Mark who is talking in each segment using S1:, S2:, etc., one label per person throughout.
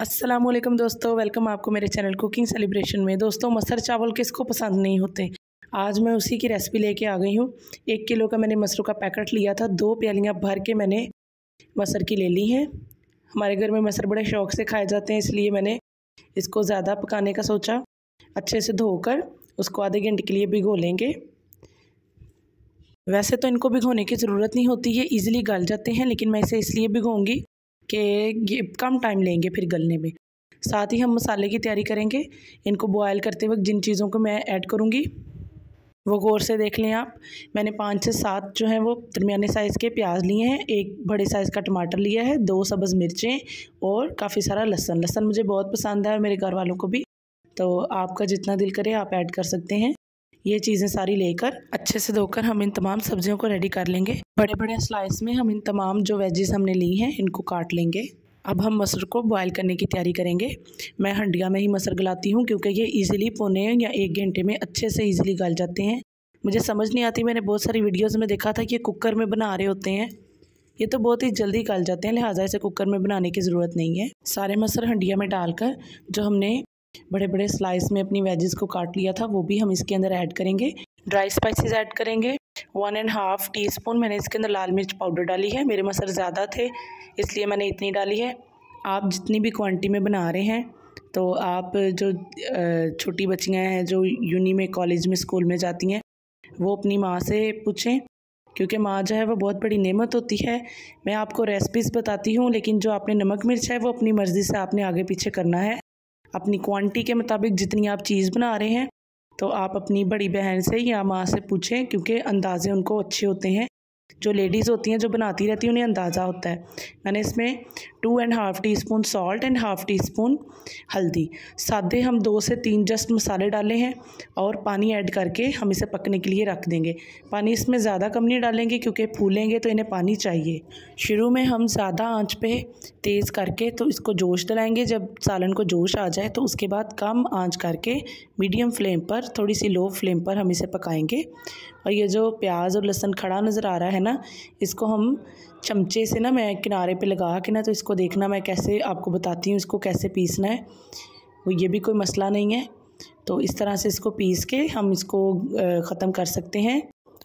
S1: अस्सलाम वालेकुम दोस्तों, वेलकम आपको मेरे चैनल कुकिंग सेलिब्रेशन में। दोस्तों, मसर चावल किसको पसंद नहीं होते? आज मैं उसी की रेसिपी लेके आ गई हूँ। एक किलो का मैंने मसरों का पैकेट लिया था। दो प्यालियाँ भर के मैंने मसर की ले ली हैं। हमारे घर में मसर बड़े शौक से खाए जाते हैं, इसलिए मैंने इसको ज़्यादा पकाने का सोचा। अच्छे से धोकर उसको आधे घंटे के लिए भिगो लेंगे। वैसे तो इनको भिगोने की ज़रूरत नहीं होती है ईज़िली गल जाते हैं, लेकिन मैं इसे इसलिए भिगोऊँगी कि ये कम टाइम लेंगे फिर गलने में। साथ ही हम मसाले की तैयारी करेंगे। इनको बॉयल करते वक्त जिन चीज़ों को मैं ऐड करूँगी, वो गौर से देख लें आप। मैंने पाँच से सात जो हैं वो दरमियाने साइज़ के प्याज लिए हैं, एक बड़े साइज़ का टमाटर लिया है, दो सब्ज़ मिर्चें और काफ़ी सारा लहसन। लहसन मुझे बहुत पसंद है मेरे घर वालों को भी। तो आपका जितना दिल करे आप ऐड कर सकते हैं। ये चीज़ें सारी लेकर अच्छे से धोकर हम इन तमाम सब्जियों को रेडी कर लेंगे। बड़े बड़े स्लाइस में हम इन तमाम जो वेजेस हमने ली हैं, इनको काट लेंगे। अब हम मसर को बॉयल करने की तैयारी करेंगे। मैं हंडिया में ही मसर गलाती हूँ क्योंकि ये इजीली पौने या एक घंटे में अच्छे से इजीली गल जाते हैं। मुझे समझ नहीं आती, मैंने बहुत सारी वीडियोज़ में देखा था कि कुकर में बना रहे होते हैं। ये तो बहुत ही जल्दी गल जाते हैं, लिहाजा इसे कुकर में बनाने की ज़रूरत नहीं है। सारे मसर हंडिया में डालकर जो हमने बड़े बड़े स्लाइस में अपनी वेजेस को काट लिया था, वो भी हम इसके अंदर ऐड करेंगे। ड्राई स्पाइसेस ऐड करेंगे। One and half teaspoon मैंने इसके अंदर लाल मिर्च पाउडर डाली है, मेरे मसर ज़्यादा थे, इसलिए मैंने इतनी डाली है। आप जितनी भी क्वांटिटी में बना रहे हैं तो आप जो छोटी बच्चियाँ हैं, जो यूनी में कॉलेज में स्कूल में जाती हैं, वो अपनी माँ से पूछें, क्योंकि माँ जो है वो बहुत बड़ी नेमत होती है। मैं आपको रेसिपीज़ बताती हूँ, लेकिन जो आपने नमक मिर्च है, वो अपनी मर्ज़ी से आपने आगे पीछे करना है। अपनी क्वांटिटी के मुताबिक जितनी आप चीज़ बना रहे हैं तो आप अपनी बड़ी बहन से या माँ से पूछें, क्योंकि अंदाज़े उनको अच्छे होते हैं। जो लेडीज़ होती हैं, जो बनाती रहती हैं, उन्हें अंदाज़ा होता है। मैंने इसमें two and half teaspoon salt and half teaspoon हल्दी। सादे हम दो से तीन जस्ट मसाले डाले हैं और पानी ऐड करके हम इसे पकने के लिए रख देंगे। पानी इसमें ज़्यादा कम नहीं डालेंगे क्योंकि फूलेंगे तो इन्हें पानी चाहिए। शुरू में हम ज़्यादा आँच पे तेज़ करके तो इसको जोश दिलाएँगे। जब सालन को जोश आ जाए तो उसके बाद कम आँच करके मीडियम फ्लेम पर, थोड़ी सी लो फ्लेम पर हम इसे पकाएँगे। और ये जो प्याज और लहसुन खड़ा नज़र आ रहा है ना, इसको हम चमचे से ना मैं किनारे पे लगा के ना तो इसको देखना मैं कैसे आपको बताती हूँ इसको कैसे पीसना है। वो ये भी कोई मसला नहीं है। तो इस तरह से इसको पीस के हम इसको ख़त्म कर सकते हैं।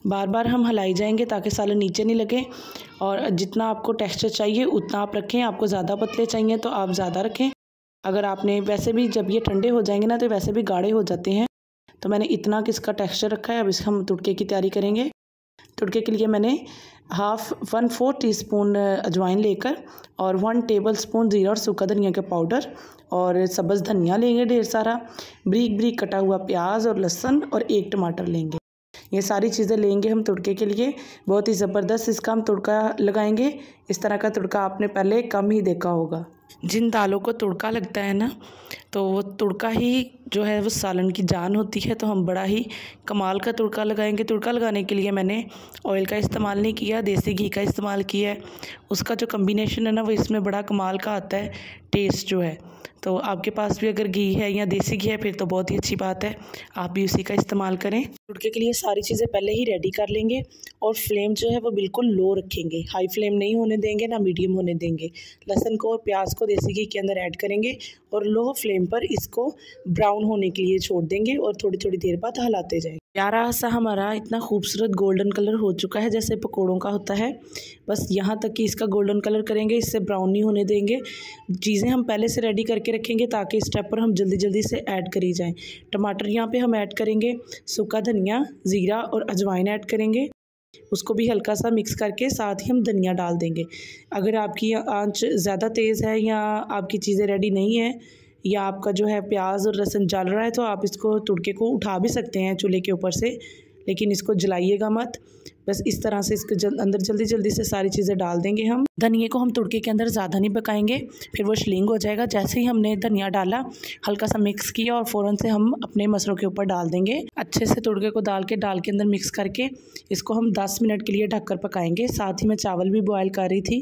S1: बार बार हम हलाई जाएँगे ताकि सालन नीचे नहीं लगे और जितना आपको टेक्सचर चाहिए उतना आप रखें। आपको ज़्यादा पतले चाहिए तो आप ज़्यादा रखें। अगर आपने वैसे भी जब ये ठंडे हो जाएँगे ना तो वैसे भी गाढ़े हो जाते हैं। तो मैंने इतना किसका टेक्सचर रखा है, अब इस हम तुड़के की तैयारी करेंगे। तुड़के के लिए मैंने half, one four teaspoon अजवाइन लेकर और वन टेबल स्पून ज़ीरा और सूखा धनिया का पाउडर और सब्ज़ धनिया लेंगे ढेर सारा। ब्रीक ब्रीक कटा हुआ प्याज और लहसुन और एक टमाटर लेंगे। ये सारी चीज़ें लेंगे हम तुड़के के लिए। बहुत ही ज़बरदस्त इसका हम तुड़का लगाएँगे। इस तरह का तुड़का आपने पहले कम ही देखा होगा। जिन दालों को तुड़का लगता है ना तो वो तुड़का ही जो है वो सालन की जान होती है तो हम बड़ा ही कमाल का तुड़का लगाएँगे। तुड़का लगाने के लिए मैंने ऑयल का इस्तेमाल नहीं किया, देसी घी का इस्तेमाल किया है। उसका जो कम्बिनेशन है ना, वो इसमें बड़ा कमाल का आता है टेस्ट जो है। तो आपके पास भी अगर घी है या देसी घी है, फिर तो बहुत ही अच्छी बात है। आप भी उसी का इस्तेमाल करें। तुड़के के लिए सारी चीज़ें पहले ही रेडी कर लेंगे और फ्लेम जो है वो बिल्कुल लो रखेंगे। हाई फ्लेम नहीं होने देंगे, ना मीडियम होने देंगे। लहसुन को और प्याज को देसी घी के अंदर ऐड करेंगे और लो फ्लेम पर इसको ब्राउन होने के लिए छोड़ देंगे और थोड़ी थोड़ी देर बाद हलाते जाएँगे। प्यारा सा हमारा इतना खूबसूरत गोल्डन कलर हो चुका है, जैसे पकोड़ों का होता है। बस यहाँ तक कि इसका गोल्डन कलर करेंगे, इससे ब्राउन नहीं होने देंगे। चीज़ें हम पहले से रेडी करके रखेंगे ताकि इस स्टेप पर हम जल्दी जल्दी से ऐड करी जाएँ। टमाटर यहाँ पे हम ऐड करेंगे, सूखा धनिया, ज़ीरा और अजवाइन ऐड करेंगे। उसको भी हल्का सा मिक्स करके साथ ही हम धनिया डाल देंगे। अगर आपकी आँच ज़्यादा तेज़ है या आपकी चीज़ें रेडी नहीं है या आपका जो है प्याज और लहसुन जल रहा है तो आप इसको तुड़के को उठा भी सकते हैं चूल्हे के ऊपर से। लेकिन इसको जलाइएगा मत। बस इस तरह से इसके जल, अंदर जल्दी जल्दी से सारी चीज़ें डाल देंगे हम। धनिए को हम तुड़के के अंदर ज़्यादा नहीं पकाएँगे फिर वो शलिंग हो जाएगा। जैसे ही हमने धनिया डाला हल्का सा मिक्स किया और फ़ौरन से हम अपने मसरों के ऊपर डाल देंगे। अच्छे से तुड़के को डाल के डाल के अंदर मिक्स करके इसको हम दस मिनट के लिए ढककर पकाएँगे। साथ ही मैं चावल भी बॉयल कर रही थी।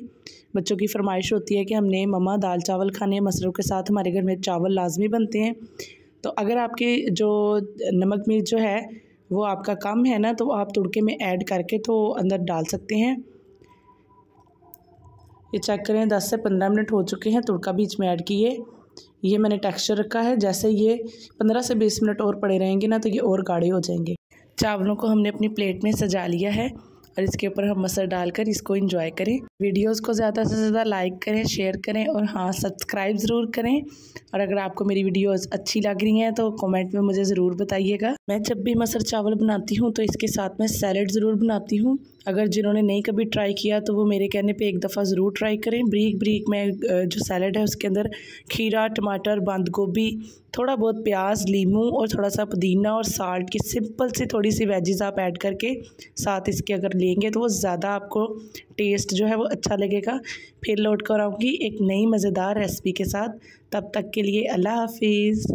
S1: बच्चों की फरमाइश होती है कि हमने ममा दाल चावल खाने मसरों के साथ हमारे घर में चावल लाजमी बनते हैं। तो अगर आपके जो नमक मिर्च जो है वो आपका कम है ना तो आप तुड़के में ऐड करके तो अंदर डाल सकते हैं। ये चेक करें, दस से पंद्रह मिनट हो चुके हैं तुड़का बीच में ऐड किए। ये मैंने टेक्सचर रखा है, जैसे ये पंद्रह से बीस मिनट और पड़े रहेंगे ना तो ये और गाढ़े हो जाएँगे। चावलों को हमने अपनी प्लेट में सजा लिया है। और इसके ऊपर हम मसर डालकर इसको इंजॉय करें। वीडियोस को ज़्यादा से ज़्यादा लाइक करें शेयर करें और हाँ सब्सक्राइब ज़रूर करें। और अगर आपको मेरी वीडियोस अच्छी लग रही हैं तो कमेंट में मुझे ज़रूर बताइएगा। मैं जब भी मसर चावल बनाती हूँ तो इसके साथ में सैलड ज़रूर बनाती हूँ। अगर जिन्होंने नहीं कभी ट्राई किया तो वो मेरे कहने पे एक दफ़ा ज़रूर ट्राई करें। ब्रीक ब्रीक में जो सैलड है उसके अंदर खीरा, टमाटर, बंद गोभी, थोड़ा बहुत प्याज लीमू और थोड़ा सा पुदीना और साल्ट की सिंपल सी थोड़ी सी वेजेस आप ऐड करके साथ इसके अगर लेंगे तो वो ज़्यादा आपको टेस्ट जो है वो अच्छा लगेगा। फिर लौट कर आऊँगी एक नई मज़ेदार रेसिपी के साथ। तब तक के लिए अल्लाह हाफिज़।